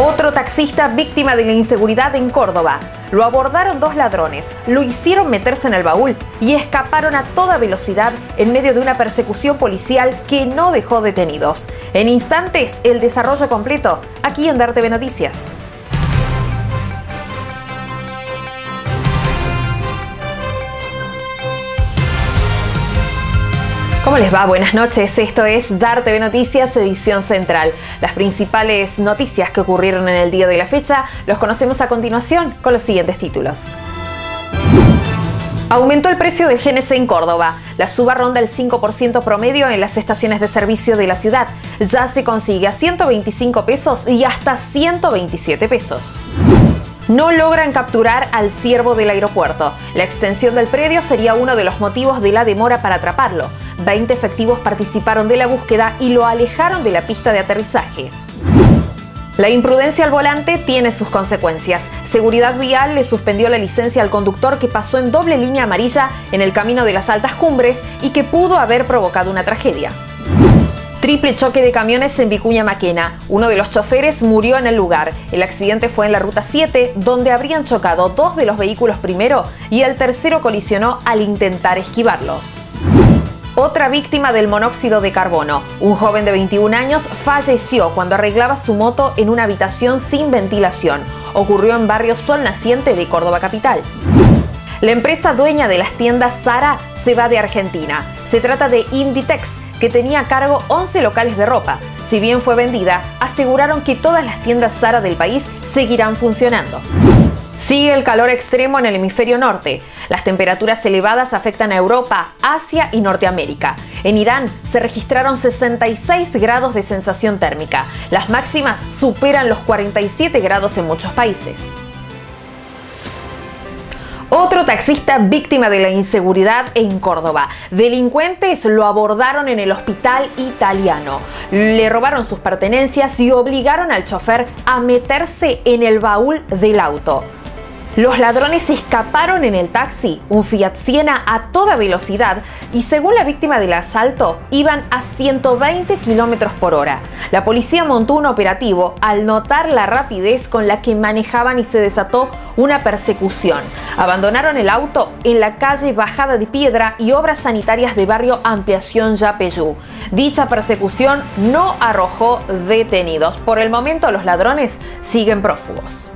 Otro taxista víctima de la inseguridad en Córdoba. Lo abordaron dos ladrones, lo hicieron meterse en el baúl y escaparon a toda velocidad en medio de una persecución policial que no dejó detenidos. En instantes, el desarrollo completo, aquí en Darte Noticias. ¿Cómo les va? Buenas noches. Esto es Dar TV Noticias, edición central. Las principales noticias que ocurrieron en el día de la fecha los conocemos a continuación con los siguientes títulos. Aumentó el precio del GNC en Córdoba. La suba ronda el 5% promedio en las estaciones de servicio de la ciudad. Ya se consigue a 125 pesos y hasta 127 pesos no logran capturar al ciervo del aeropuerto. La extensión del predio sería uno de los motivos de la demora para atraparlo. 20 efectivos participaron de la búsqueda y lo alejaron de la pista de aterrizaje. La imprudencia al volante tiene sus consecuencias. Seguridad Vial le suspendió la licencia al conductor que pasó en doble línea amarilla en el camino de las altas cumbres y que pudo haber provocado una tragedia. Triple choque de camiones en Vicuña Maquena. Uno de los choferes murió en el lugar. El accidente fue en la ruta 7, donde habrían chocado dos de los vehículos primero y el tercero colisionó al intentar esquivarlos. Otra víctima del monóxido de carbono. Un joven de 21 años falleció cuando arreglaba su moto en una habitación sin ventilación. Ocurrió en barrio Sol Naciente de Córdoba Capital. La empresa dueña de las tiendas Sara se va de Argentina. Se trata de Inditex, que tenía a cargo 11 locales de ropa. Si bien fue vendida, aseguraron que todas las tiendas Sara del país seguirán funcionando. Sigue el calor extremo en el hemisferio norte. Las temperaturas elevadas afectan a Europa, Asia y Norteamérica. En Irán se registraron 66 grados de sensación térmica. Las máximas superan los 47 grados en muchos países. Otro taxista víctima de la inseguridad en Córdoba. Delincuentes lo abordaron en el hospital italiano. Le robaron sus pertenencias y obligaron al chofer a meterse en el baúl del auto. Los ladrones escaparon en el taxi, un Fiat Siena a toda velocidad, y según la víctima del asalto, iban a 120 kilómetros por hora. La policía montó un operativo al notar la rapidez con la que manejaban y se desató una persecución. Abandonaron el auto en la calle Bajada de Piedra y Obras Sanitarias de barrio Ampliación Yapeyú. Dicha persecución no arrojó detenidos. Por el momento los ladrones siguen prófugos.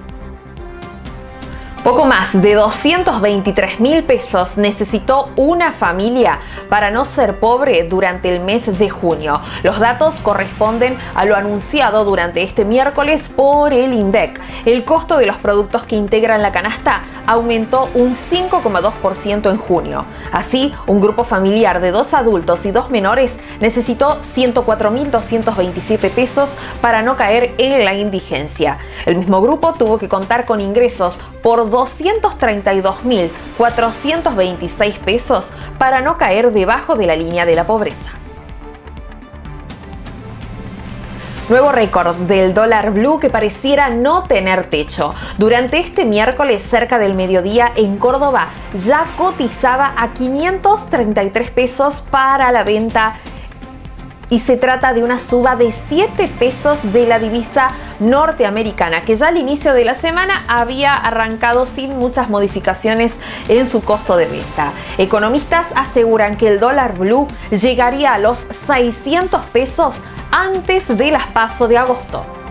Poco más de 223 mil pesos necesitó una familia para no ser pobre durante el mes de junio. Los datos corresponden a lo anunciado durante este miércoles por el INDEC. El costo de los productos que integran la canasta aumentó un 5,2% en junio. Así, un grupo familiar de dos adultos y dos menores necesitó 104.227 pesos para no caer en la indigencia. El mismo grupo tuvo que contar con ingresos por 232.426 pesos para no caer debajo de la línea de la pobreza. Nuevo récord del dólar blue que pareciera no tener techo. Durante este miércoles cerca del mediodía en Córdoba ya cotizaba a 533 pesos para la venta y se trata de una suba de 7 pesos de la divisa norteamericana, que ya al inicio de la semana había arrancado sin muchas modificaciones en su costo de venta. Economistas aseguran que el dólar blue llegaría a los 600 pesos antes de las pasos de agosto.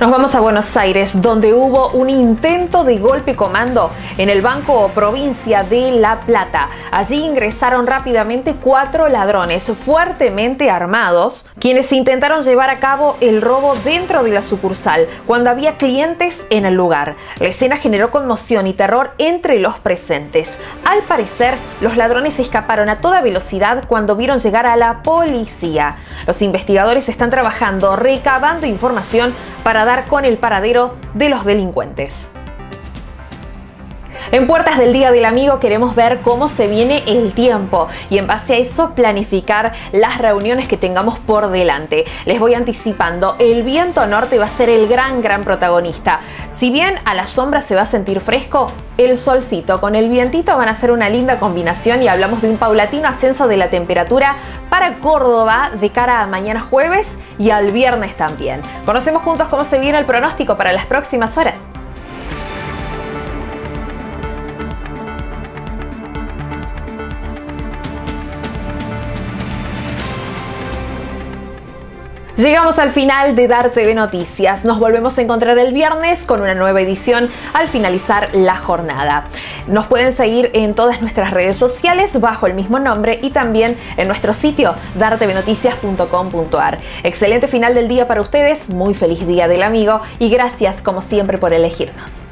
Nos vamos a Buenos Aires, donde hubo un intento de golpe comando en el Banco Provincia de La Plata. Allí ingresaron rápidamente cuatro ladrones fuertemente armados, quienes intentaron llevar a cabo el robo dentro de la sucursal, cuando había clientes en el lugar. La escena generó conmoción y terror entre los presentes. Al parecer, los ladrones escaparon a toda velocidad cuando vieron llegar a la policía. Los investigadores están trabajando, recabando información para con el paradero de los delincuentes. En Puertas del Día del Amigo queremos ver cómo se viene el tiempo y en base a eso planificar las reuniones que tengamos por delante. Les voy anticipando, el viento norte va a ser el gran, gran protagonista. Si bien a la sombra se va a sentir fresco, el solcito con el vientito van a ser una linda combinación y hablamos de un paulatino ascenso de la temperatura para Córdoba de cara a mañana jueves y al viernes también. Conocemos juntos cómo se viene el pronóstico para las próximas horas. Llegamos al final de Dar TV Noticias. Nos volvemos a encontrar el viernes con una nueva edición al finalizar la jornada. Nos pueden seguir en todas nuestras redes sociales bajo el mismo nombre y también en nuestro sitio dartvnoticias.com.ar. Excelente final del día para ustedes, muy feliz día del amigo y gracias como siempre por elegirnos.